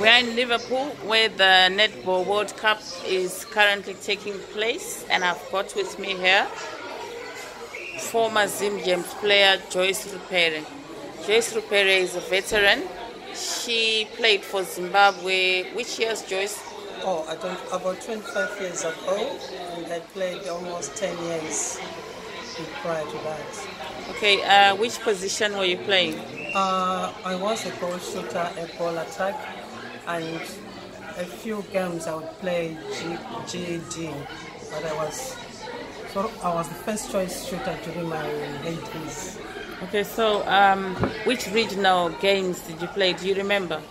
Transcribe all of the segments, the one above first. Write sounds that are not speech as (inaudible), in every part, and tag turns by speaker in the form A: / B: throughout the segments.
A: We're in Liverpool where the Netball World Cup is currently taking place, and I've got with me here former Zim player Joyce Rupere. Joyce Rupere is a veteran. She played for Zimbabwe. Which years, Joyce?
B: Oh, I don't, about 25 years ago, and I played almost 10 years prior to that.
A: Okay, uh, which position were you playing?
B: Uh, I was a goal shooter, a ball attack, and a few games I would play G, GD, but I was so I was the first choice shooter during my 80s.
A: Okay, so um, which regional games did you play? Do you remember?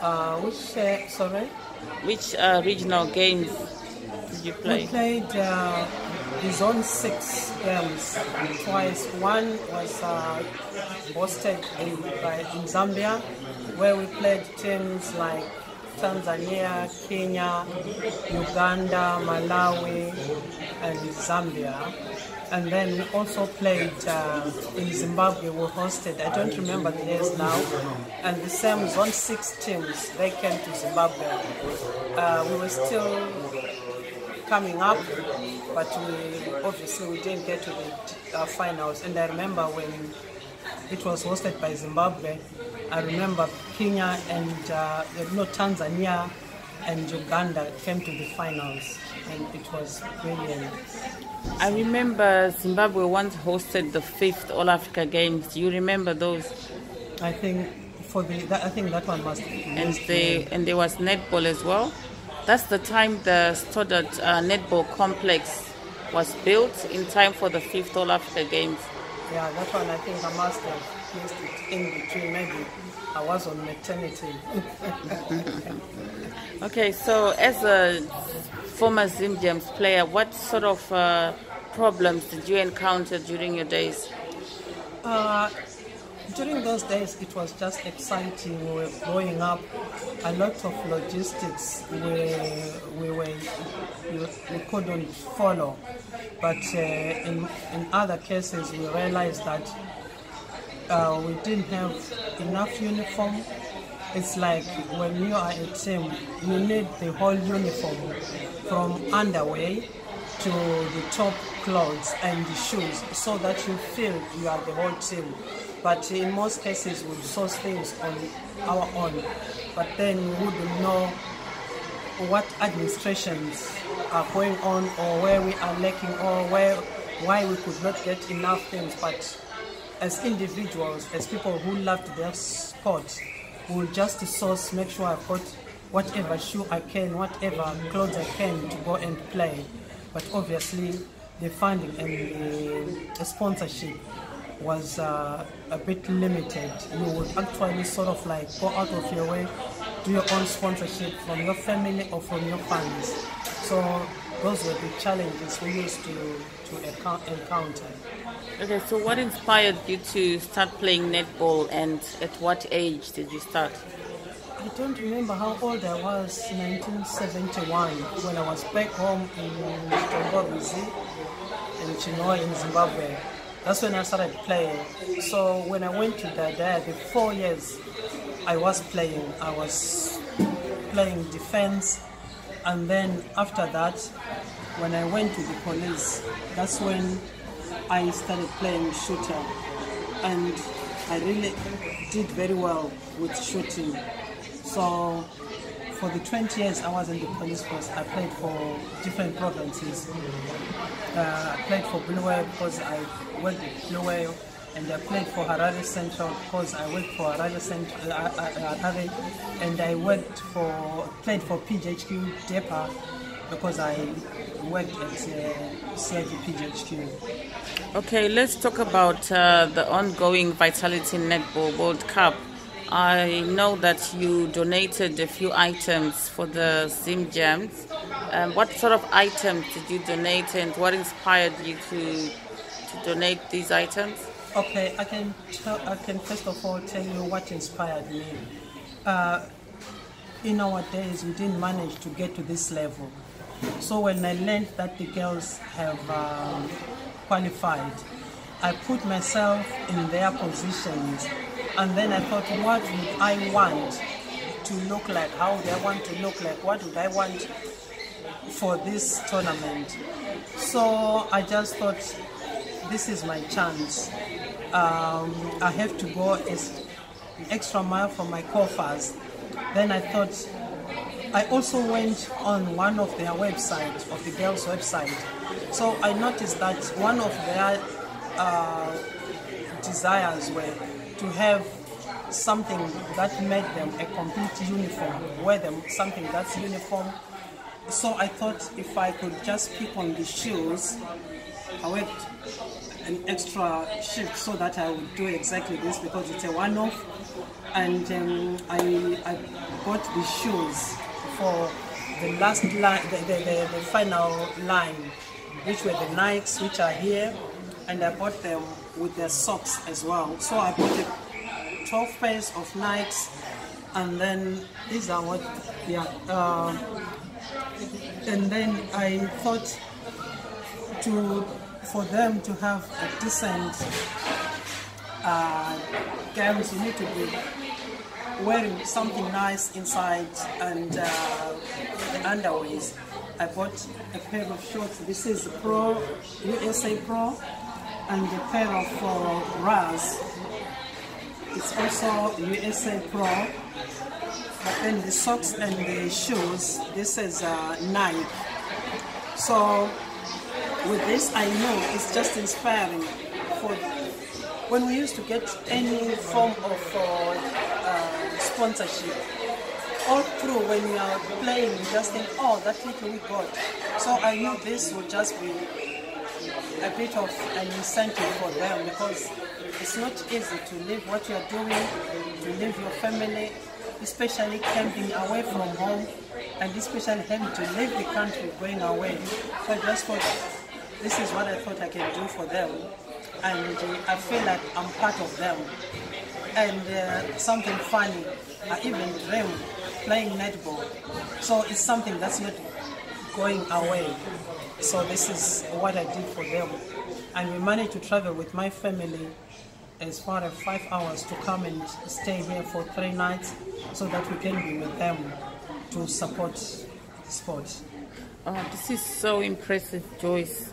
B: Uh, which, uh, sorry?
A: Which uh, regional games did you play?
B: We played uh, the Zone 6 games twice. One was uh, hosted in, by, in Zambia, where we played teams like Tanzania, Kenya, Uganda, Malawi, and Zambia. And then we also played uh, in Zimbabwe, we hosted, I don't remember the years now, and the same Zone 6 teams, they came to Zimbabwe. Uh, we were still coming up, but we obviously we didn't get to the uh, finals. And I remember when it was hosted by Zimbabwe, I remember Kenya and uh, no Tanzania and Uganda came to the finals, and it was brilliant.
A: I remember Zimbabwe once hosted the fifth All Africa Games. Do you remember those?
B: I think for the that, I think that one must.
A: And they and there was netball as well. That's the time the Stoddard uh, netball complex was built in time for the fifth All Africa Games.
B: Yeah, that one I think I must have missed it in between. Maybe I was on maternity. (laughs)
A: okay, so as a former Zim Gems player, what sort of uh, problems did you encounter during your days?
B: Uh, during those days, it was just exciting. We were growing up. A lot of logistics we, we, were, we, couldn't follow. But uh, in, in other cases, we realized that uh, we didn't have enough uniform. It's like when you are a team, you need the whole uniform from underwear to the top clothes and the shoes so that you feel you are the whole team. But in most cases, we source things on our own. But then we wouldn't know what administrations are going on or where we are lacking or where why we could not get enough things. But as individuals, as people who loved their sport, we'll just source, make sure I've got whatever shoe I can, whatever clothes I can to go and play. But obviously, the funding and the, sponsorship was uh, a bit limited. You would actually sort of like go out of your way, do your own sponsorship from your family or from your funds. So those were the challenges we used to, to encounter.
A: Okay, so what inspired you to start playing netball and at what age did you start?
B: I don't remember how old I was 1971 when I was back home in Tombovizi in Chinhoyi in Zimbabwe. That's when I started playing. So when I went to Dada, the four years I was playing, I was playing defense. And then after that, when I went to the police, that's when I started playing shooter. And I really did very well with shooting. So for the 20 years I was in the police force, I played for different provinces. Uh, I played for Bulawayo because I worked at Bulawayo, and I played for Harare Central because I worked for Harare Central, uh, uh, Harare, and I worked for played for PGHQ DEPA because I worked at uh, PGHQ.
A: Okay, let's talk about uh, the ongoing Vitality Netball World Cup. I know that you donated a few items for the Zim Gems. Um, what sort of items did you donate and what inspired you to, to donate these items?
B: Okay, I can, tell, I can first of all tell you what inspired me. Uh, in our days, we didn't manage to get to this level. So when I learned that the girls have um, qualified, I put myself in their positions and then I thought, what would I want to look like? How would I want to look like? What would I want for this tournament? So I just thought this is my chance. Um, I have to go as extra mile for my coffers. Then I thought I also went on one of their websites, of the girls' website. So I noticed that one of their uh, desires were to have something that made them a complete uniform, wear them something that's uniform. So I thought if I could just pick on the shoes, I worked an extra shift so that I would do exactly this because it's a one-off. And um, I, I bought the shoes for the last line, the, the, the, the final line, which were the Nikes, which are here, and I bought them with their socks as well. So I bought a 12 pairs of Nikes, and then these are what, yeah, uh, and then I thought to for them to have a decent uh, games, you need to be wearing something nice inside and uh, underwears. I bought a pair of shorts. This is Pro, USA Pro, and a pair of uh, bras. It's also USA Pro. But then the socks and the shoes, this is uh, Nike. So with this, I know it's just inspiring for when we used to get any form of uh, uh, sponsorship, all through when we are playing, we just think, oh, that little we got. So I knew this would just be a bit of an incentive for them because it's not easy to leave what you're doing, to leave your family, especially camping away from home, and especially having to leave the country going away. So just thought, this is what I thought I can do for them and uh, I feel like I'm part of them. And uh, something funny, I even dream playing netball. So it's something that's not going away. So this is what I did for them. And we managed to travel with my family as far as five hours to come and stay here for three nights so that we can be with them to support sport.
A: Oh, this is so impressive, Joyce.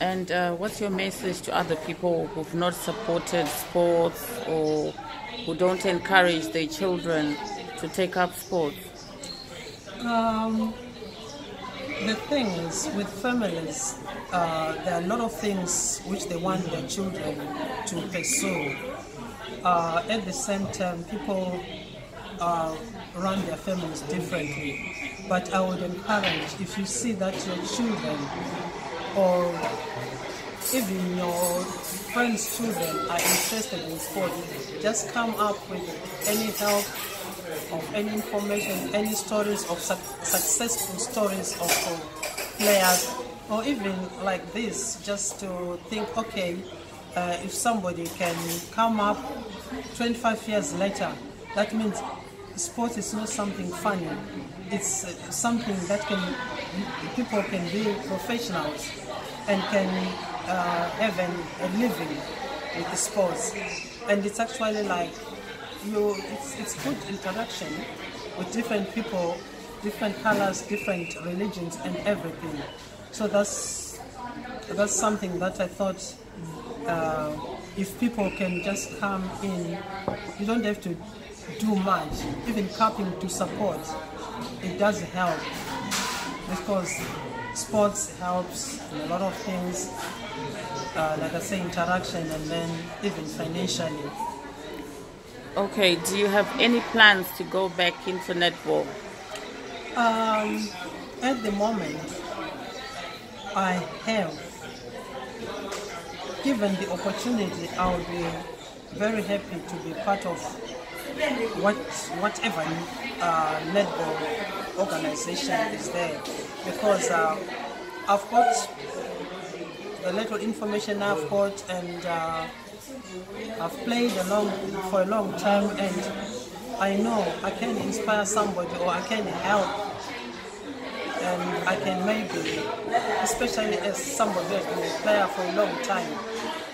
A: And uh, what's your message to other people who've not supported sports or who don't encourage their children to take up sports?
B: Um, the thing is, with families, uh, there are a lot of things which they want their children to pursue. Uh, at the same time, people uh, run their families differently. But I would encourage, if you see that your children or even your friends' children are interested in sport, just come up with any help of any information, any stories of su successful stories of players, or even like this, just to think, okay, uh, if somebody can come up 25 years later, that means sport is not something funny. It's uh, something that can people can be professionals and can uh, have a living with the sports. And it's actually like you, it's, it's good interaction with different people, different colors, different religions, and everything. So that's that's something that I thought. Uh, if people can just come in, you don't have to do much. Even capping to support, it does help because sports helps in a lot of things, uh, like I say, interaction and then even financially.
A: Okay, do you have any plans to go back into netball?
B: Um, at the moment, I have. Given the opportunity, I would be very happy to be part of what whatever uh, netball organization is there because uh, I've got the little information I've got and uh, I've played along for a long time and I know I can inspire somebody or I can help. And I can maybe, especially as somebody who has been a player for a long time,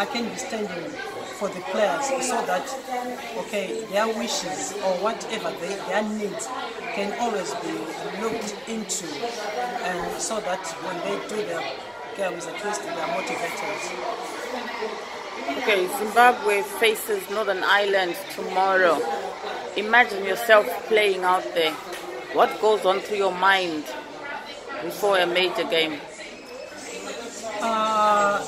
B: I can be standing for the players so that okay their wishes or whatever they, their needs can always be looked into and so that when they do their games at least they are motivated.
A: Okay, Zimbabwe faces Northern Ireland tomorrow. Imagine yourself playing out there. What goes on through your mind before a major game?
B: Uh,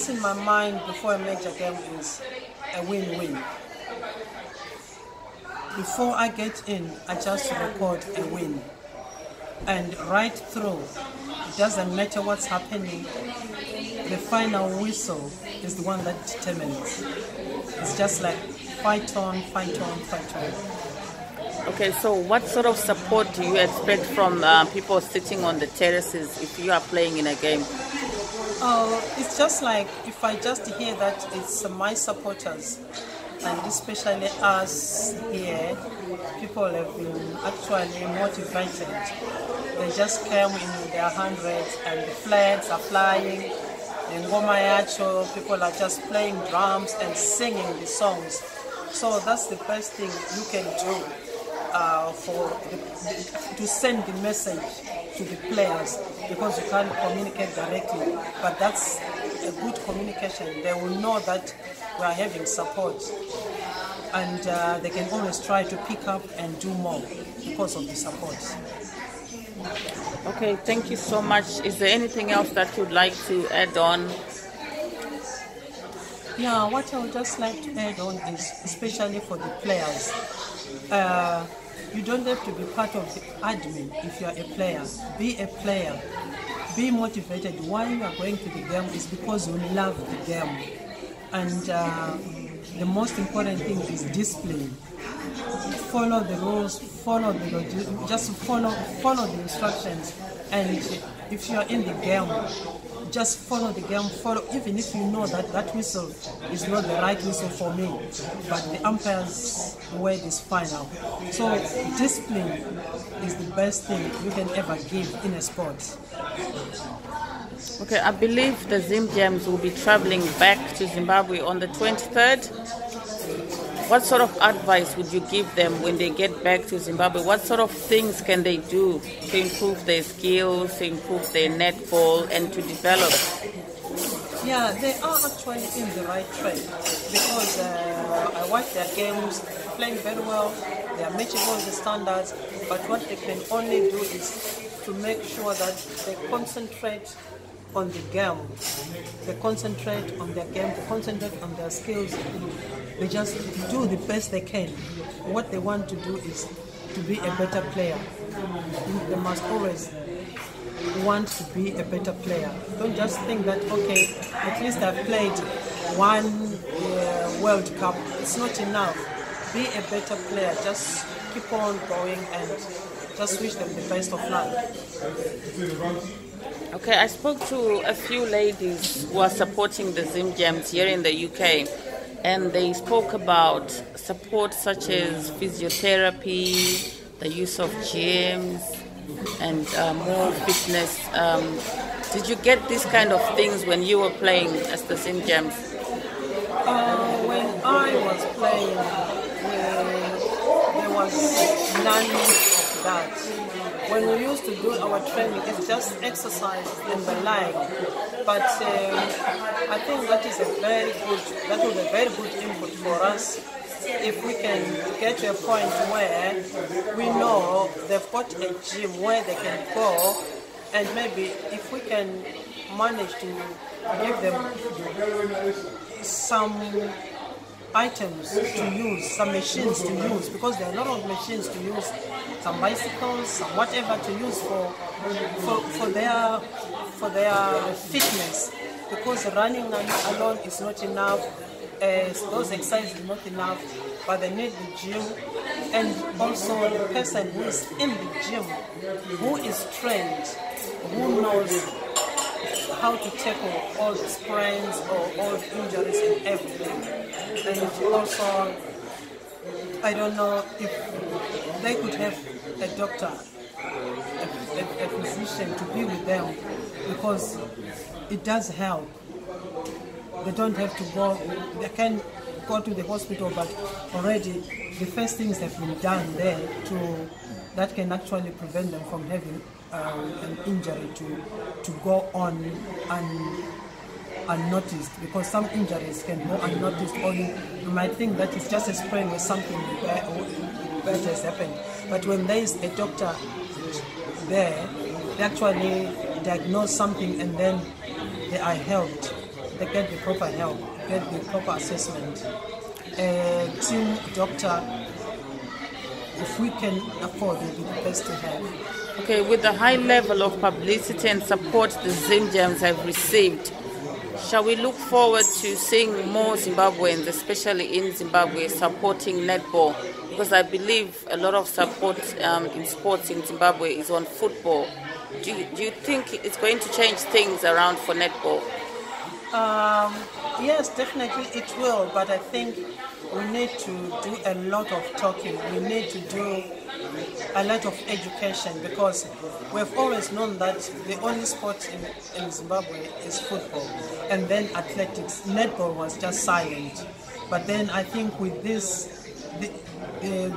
B: what's in my mind before a major game is a win-win. Before I get in, I just record a win. And right through, it doesn't matter what's happening, the final whistle is the one that determines. It's just like fight on, fight on, fight on.
A: Okay, so what sort of support do you expect from uh, people sitting on the terraces if you are playing in a game?
B: Uh, it's just like if I just hear that it's my supporters, and especially us here, people have been actually motivated. They just came in their hundreds and the flags are flying. In Gomayacho, people are just playing drums and singing the songs. So that's the best thing you can do uh, for the, to send the message to the players because you can't communicate directly. But that's a good communication. They will know that we are having support and uh, they can always try to pick up and do more because of the support.
A: Okay, thank you so much. Is there anything else that you'd like to add on?
B: Yeah, what I would just like to add on is, especially for the players, uh, you don't have to be part of the admin if you are a player. Be a player. Be motivated. Why you are going to the game is because you love the game. And uh, the most important thing is discipline. Follow the rules, follow the just follow follow the instructions. And if you are in the game, just follow the game, follow, even if you know that that whistle is not the right whistle for me, but the umpire's word is final. So discipline is the best thing you can ever give in a sport.
A: Okay, I believe the Zim Gems will be traveling back to Zimbabwe on the 23rd. What sort of advice would you give them when they get back to Zimbabwe? What sort of things can they do to improve their skills, to improve their netball, and to develop?
B: Yeah, they are actually in the right track because uh, I watch their games, playing very well. They are meeting all the standards, but what they can only do is to make sure that they concentrate on the game. They concentrate on their game, they concentrate on their skills. They just do the best they can. What they want to do is to be a better player. They must always want to be a better player. Don't just think that, okay, at least I've played one uh, World Cup. It's not enough. Be a better player. Just keep on going and just wish them the best of luck.
A: Okay, I spoke to a few ladies who are supporting the Zim Gems here in the UK, and they spoke about support such as physiotherapy, the use of gyms, and uh, more fitness. Um, did you get these kind of things when you were playing as the Zim Gems?
B: Uh, when I was playing, uh, there was none of that when we used to do our training, it's just exercise and the like. But um, I think that is a very good, that was a very good input for us. If we can get to a point where we know they've got a gym where they can go, and maybe if we can manage to give them some items to use, some machines to use, because there are a lot of machines to use, some bicycles, some whatever to use for for, for their for their fitness. Because running alone is not enough, uh, those exercises is not enough, but they need the gym and also the person who is in the gym, who is trained, who knows how to tackle all sprains or all injuries and everything. And also, I don't know if they could have a doctor, a, a, a physician to be with them because it does help. they don't have to go, they can go to the hospital, but already the first things have been done there to that can actually prevent them from having uh, an injury to to go on and unnoticed because some injuries can go unnoticed or you, might think that it's just a sprain or something bad, bad has happened. But when there is a doctor there, they actually diagnose something and then they are helped. They get the proper help, get the proper assessment. A team doctor, if we can afford, will be the best to have.
A: Okay, with the high level of publicity and support the Zim Gems have received, shall we look forward to seeing more Zimbabweans, especially in Zimbabwe, supporting netball? Because I believe a lot of support um, in sports in Zimbabwe is on football. Do you, do you think it's going to change things around for netball?
B: Um, yes, definitely it will, but I think we need to do a lot of talking. We need to do a lot of education because we've always known that the only sport in, in Zimbabwe is football and then athletics. Netball was just silent. But then I think with this, the, the,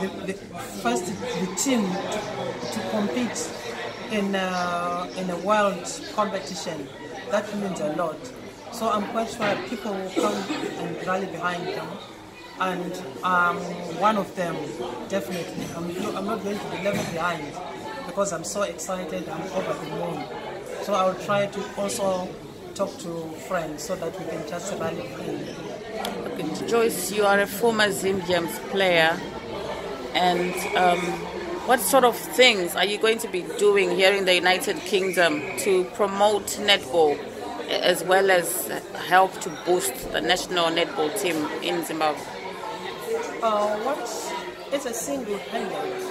B: the, the, first the team to, to compete in a, in a world competition, that means a lot. So I'm quite sure people will come and rally behind them. And um, one of them, definitely, I'm, I'm not going to be left behind because I'm so excited, I'm over the moon. So I'll try to also talk to friends so that we can just rally behind
A: Okay, Joyce, you are a former Zim Gems player, and um, what sort of things are you going to be doing here in the United Kingdom to promote netball as well as help to boost the national netball team in Zimbabwe?
B: Uh, what it's a single handed.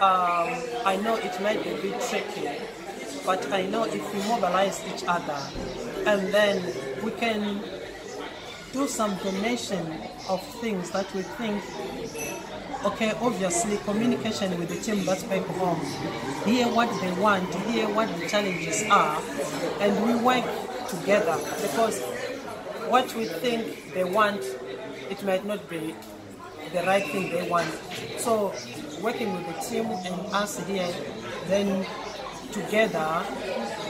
B: Um, I know it might be a bit tricky, but I know if we mobilize each other and then we can do some donation of things that we think okay obviously communication with the team that's back home hear what they want hear what the challenges are and we work together because what we think they want it might not be the right thing they want. So working with the team and us here then together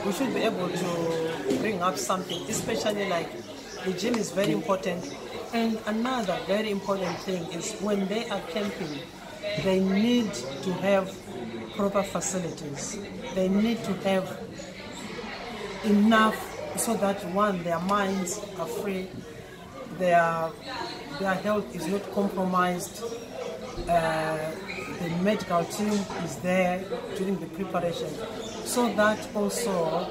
B: we should be able to bring up something especially like the gym is very important. And another very important thing is when they are camping they need to have proper facilities. They need to have enough so that one their minds are free their their health is not compromised uh, the medical team is there during the preparation so that also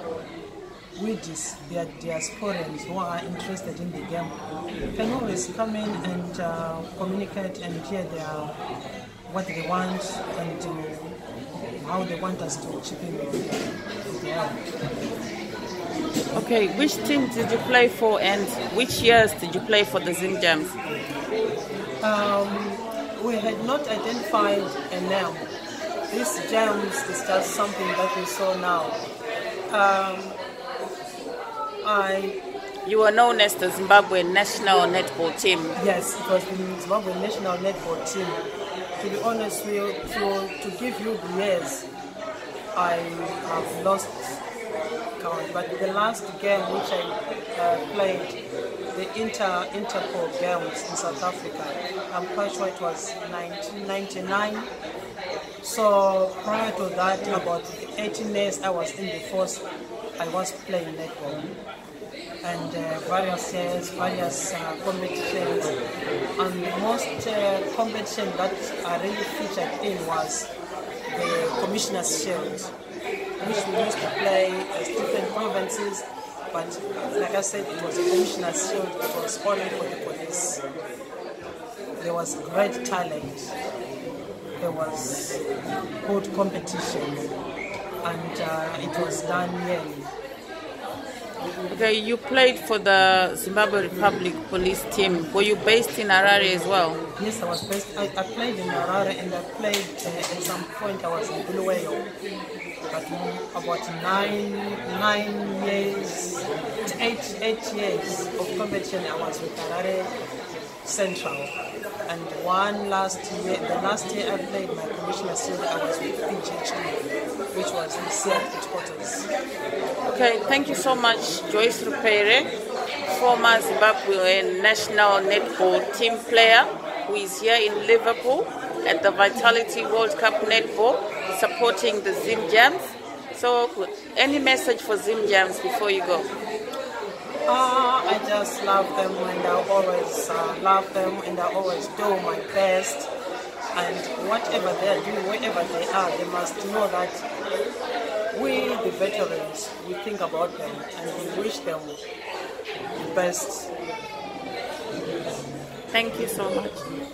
B: dis- their diasporans who are interested in the game can always come in and uh, communicate and hear their what they want and uh, how they want us to chip in.
A: Okay, which team did you play for and which years did you play for the Zim Gems?
B: Um, we had not identified a name. This gems is just something that we saw now. Um, I
A: You were known as the Zimbabwe national netball team.
B: yes, it was the Zimbabwe national netball team. To be honest, with you, to, to give you the years, I have lost count. But the last game which I uh, played, the Inter Interpol Games in South Africa, I'm quite sure it was 1999. So prior to that, about 18 years I was in the force, I was playing netball. And uh, various years, various uh, competitions, and the most uh, competition that I really featured in was the Commissioner's Shield, which we used to play as different provinces, but like I said, it was a Commissioner's Shield, it was only for the police. There was great talent there was good competition and uh, it was done yearly.
A: Okay, you played for the Zimbabwe Republic police team. Were you based in Harare as well?
B: Yes, I was based, I, I played in Harare and I played uh, at some point I was in Bulawayo. But about nine nine years, eight eight years of competition. I was with Harare Central, and one last year, the last year I played my commissioner series, I was with PGHQ, which was the CF headquarters.
A: Okay, thank you so much, Joyce Rupere, former Zimbabwe national netball team player who is here in Liverpool at the Vitality World Cup Netball supporting the Zim Gems. So, any message for Zim Gems before you go?
B: Uh, I just love them and I always uh, love them and I always do my best. And whatever they're doing, wherever they are, they must know that we, the veterans, we think about them and we wish them the best.
A: Thank you so much.